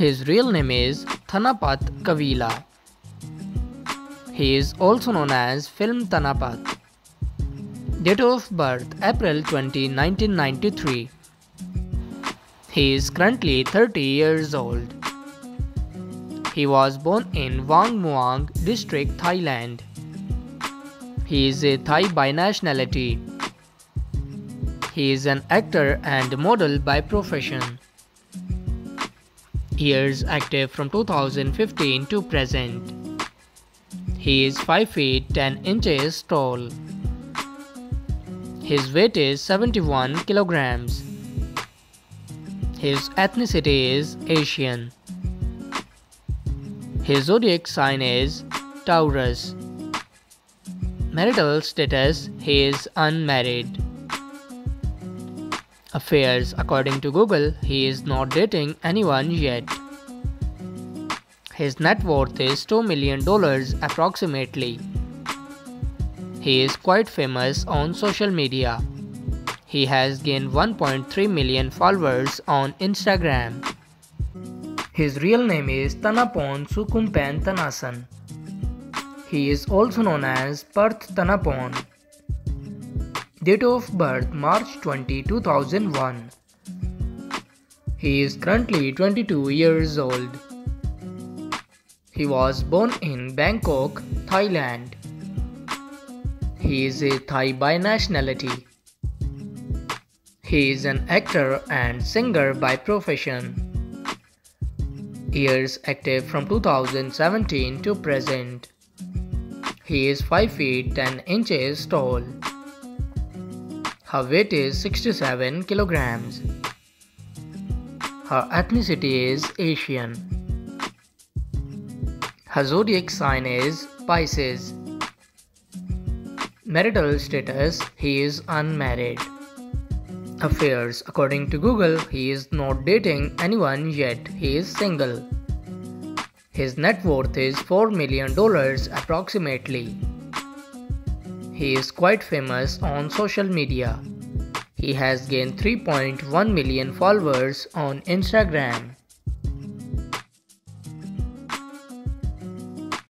His real name is Thanapat Kavila. He is also known as Film Thanapat. Date of birth April 20, 1993. He is currently 30 years old. He was born in Wang Muang district, Thailand. He is a Thai by nationality. He is an actor and model by profession. Years active from 2015 to present. He is 5 feet 10 inches tall. His weight is 71 kilograms. His ethnicity is Asian. His zodiac sign is Taurus. Marital status He is unmarried. Affairs According to Google, he is not dating anyone yet. His net worth is $2 million approximately. He is quite famous on social media. He has gained 1.3 million followers on Instagram. His real name is Tanapon Sukumpen Tanasan. He is also known as Perth Tanapon. Date of birth March 20, 2001. He is currently 22 years old. He was born in Bangkok, Thailand. He is a Thai by nationality. He is an actor and singer by profession. Years active from 2017 to present. He is 5 feet 10 inches tall. Her weight is 67 kilograms. Her ethnicity is Asian. Her zodiac sign is Pisces. Marital status He is unmarried. Affairs According to Google, he is not dating anyone yet. He is single. His net worth is $4 million approximately. He is quite famous on social media. He has gained 3.1 million followers on Instagram.